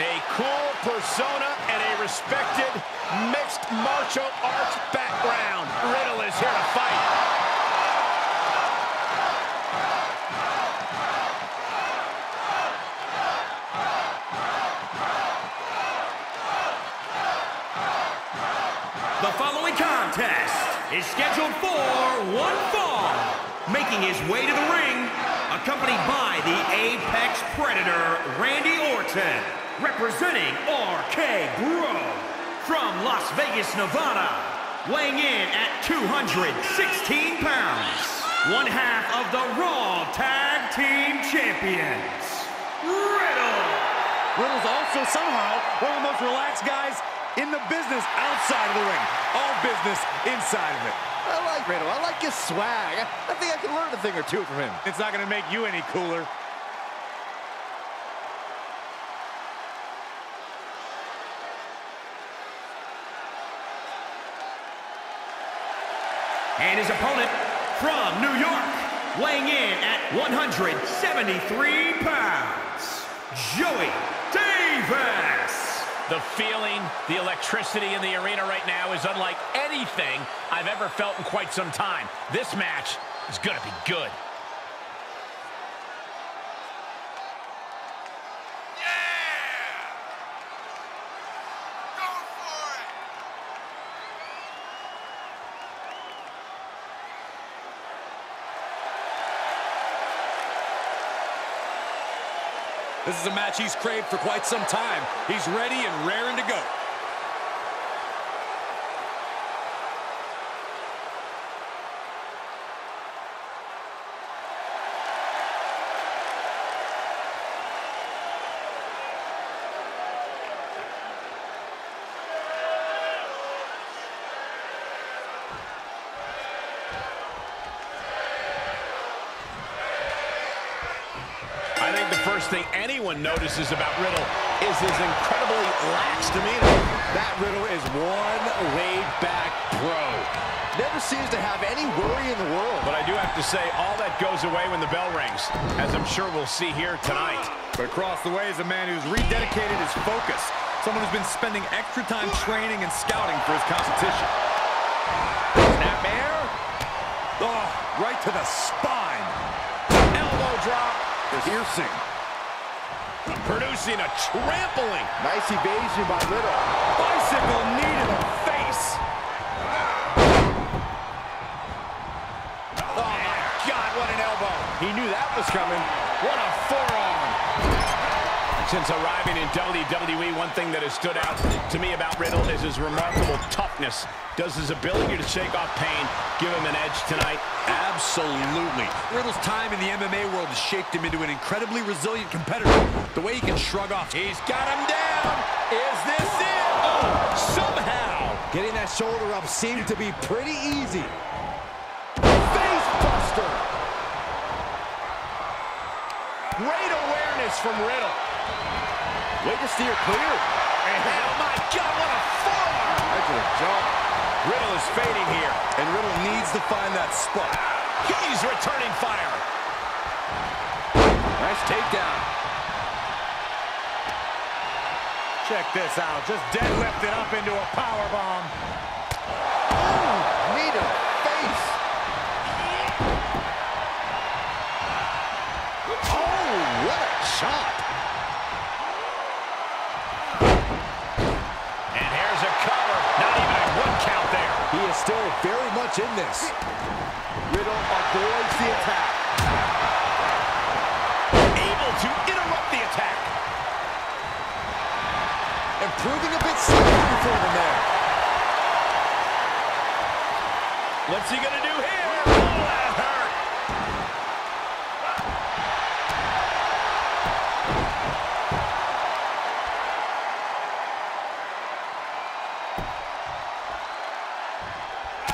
A cool persona and a respected mixed martial arts background. Riddle is here to fight. The following contest is scheduled for one fall. Making his way to the ring, accompanied by the Apex Predator, Randy Orton, representing RK Bro, from Las Vegas, Nevada, weighing in at 216 pounds, one half of the Raw Tag Team Champions, Riddle. Riddle's also somehow one of the most relaxed guys in the business outside of the ring. All business inside of it. I like Riddle. I like his swag. I think I can learn a thing or two from him. It's not going to make you any cooler. And his opponent from New York, weighing in at 173 pounds, Joey Davis. The feeling, the electricity in the arena right now is unlike anything I've ever felt in quite some time. This match is going to be good. This is a match he's craved for quite some time. He's ready and raring to go. First thing anyone notices about Riddle is his incredibly lax demeanor. That Riddle is one laid-back pro. Never seems to have any worry in the world. But I do have to say, all that goes away when the bell rings, as I'm sure we'll see here tonight. But across the way is a man who's rededicated his focus. Someone who's been spending extra time training and scouting for his competition. Snapmare. Oh, right to the spine. Elbow drop. Piercing. Producing a trampling. Nice evasion by Little. Bicycle knee to the face. Oh, my God, what an elbow. He knew that was coming. What a forearm. Since arriving in WWE, one thing that has stood out to me about Riddle is his remarkable toughness. Does his ability to shake off pain give him an edge tonight? Absolutely. Riddle's time in the MMA world has shaped him into an incredibly resilient competitor. The way he can shrug off. He's got him down. Is this it? Oh, somehow. Getting that shoulder up seemed to be pretty easy. Face buster. Great awareness from Riddle. Way to steer clear. And oh my God, what a forearm. Right to the jaw. Riddle is fading here. And Riddle needs to find that spot. He's returning fire. Nice takedown. Check this out. Just deadlifted up into a power bomb. Ooh, knee to face. Chop. And here's a cover. Not even a one count there. He is still very much in this. Riddle avoids the attack. Able to interrupt the attack. And proving a bit slippery for them there. What's he gonna do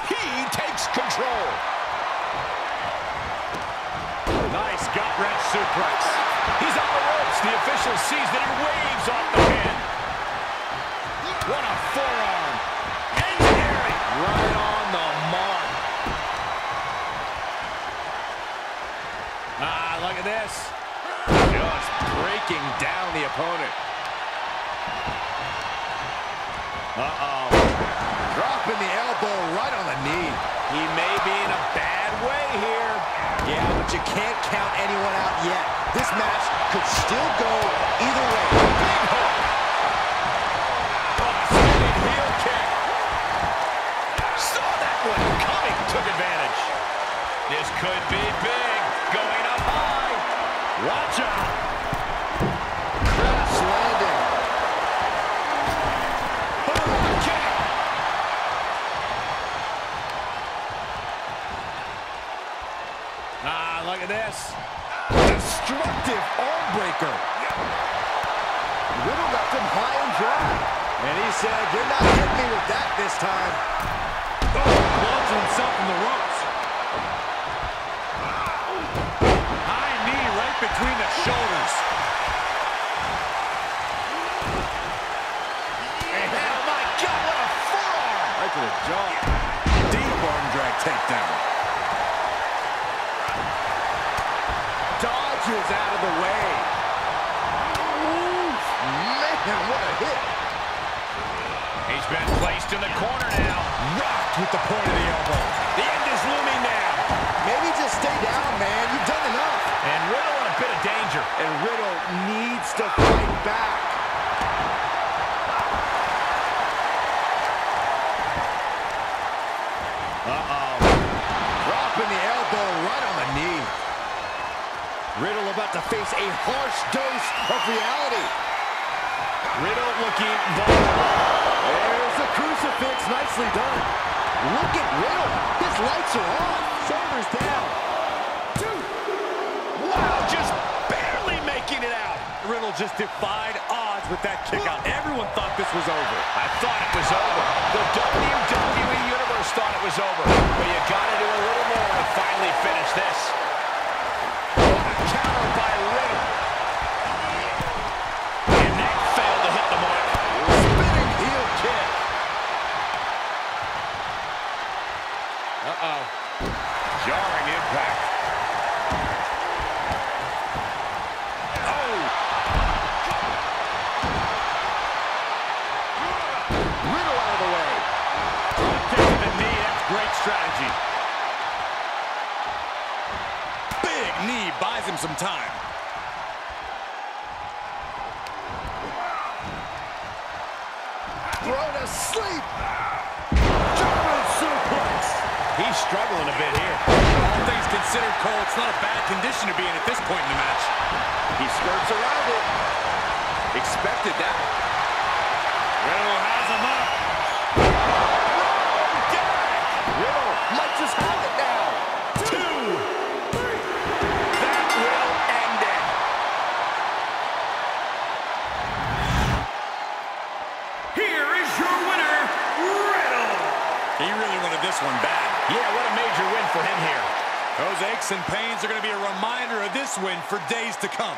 He takes control. Nice gut wrench suplex. He's on the ropes. The official sees that he waves off the pin. What a forearm. Engineering. Right on still go either way. Big hook. Oh, spinning heel kick. Saw that one coming. Took advantage. This could be big. Going up high. Watch out. Crash landing. Boom kick. Ah, look at this. Destructive arm breaker. Riddle left him high and dry. And he said, you're not hitting me with that this time. Oh, launching himself in the ropes. High knee right between the shoulders. And oh my God, what a forearm. Right to the jaw. Deep arm drag takedown. Dodges out of the way. Man, what a hit. He's been placed in the corner now. Rocked with the point of the elbow. The end is looming now. Maybe just stay down, man. You've done enough. And Riddle in a bit of danger. And Riddle needs to fight back. Uh-oh. Dropping the elbow right on the knee. Riddle about to face a harsh dose of reality. Riddle looking vulnerable. There's the crucifix. Nicely done. Look at Riddle. His lights are on. Shoulders down. Two. Wow, just barely making it out. Riddle just defied odds with that kick out. Everyone thought this was over. I thought it was over. The WWE Universe thought it was over. Uh-oh. Jarring impact. Oh! Riddle out of the way. The knee. That's great strategy. Big knee buys him some time. Thrown asleep. German suplex. He's struggling a bit here. All things considered, Cole, it's not a bad condition to be in at this point in the match. He skirts around it. Expected that. Riddle has win for days to come.